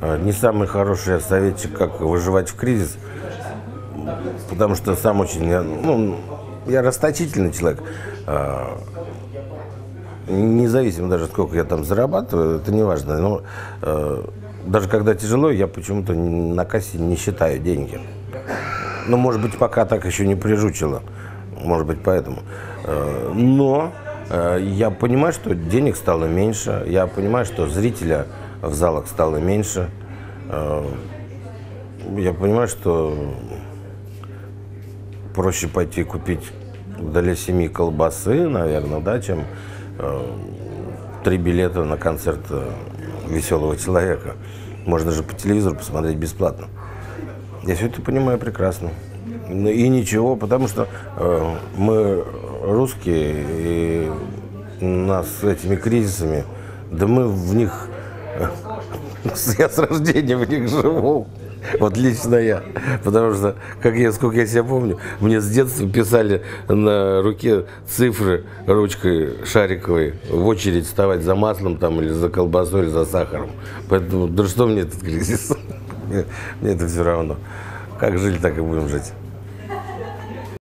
э, не самый хороший советчик, как выживать в кризис, потому что сам очень, я, ну, я расточительный человек. э, Независимо даже, сколько я там зарабатываю, это не важно. Но э, даже когда тяжело, я почему-то на кассе не считаю деньги. Ну, может быть, пока так еще не прижучило. Может быть, поэтому. Э, Но э, я понимаю, что денег стало меньше. Я понимаю, что зрителя в залах стало меньше. Э, Я понимаю, что проще пойти купить для семьи колбасы, наверное, да, чем э, три билета на концерт э, веселого человека. Можно же по телевизору посмотреть бесплатно. Я все это понимаю прекрасно. Ну, И ничего, потому что э, мы русские, и нас с этими кризисами, да мы в них, я с рождения в них живу. Вот лично я. Потому что, как я, сколько я себя помню, мне с детства писали на руке цифры ручкой шариковой в очередь вставать за маслом там или за колбасой, или за сахаром. Поэтому, да что мне этот кризис? Мне, это все равно. Как жили, так и будем жить.